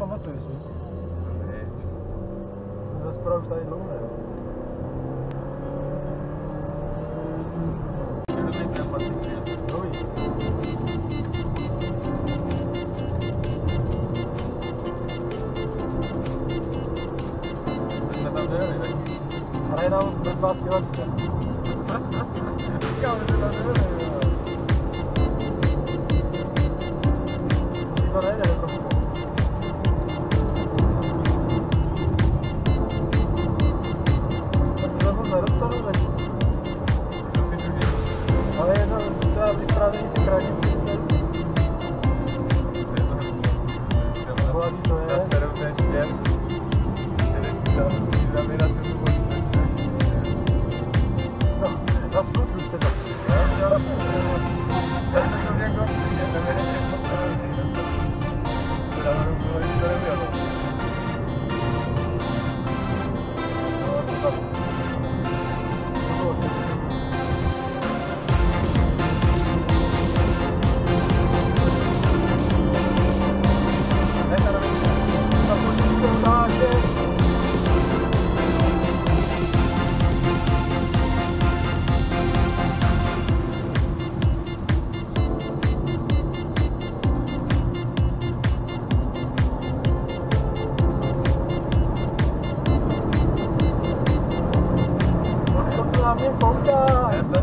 Pamatuješ, víš? Jsem ze spora už tady dlouho, ne? Ale jenom bez vás pěvačka. Říkám, že to tam австралийских границ. Nasıl kurtulmuş dedim. Ya yarabbim. Ben de gömleğim ผม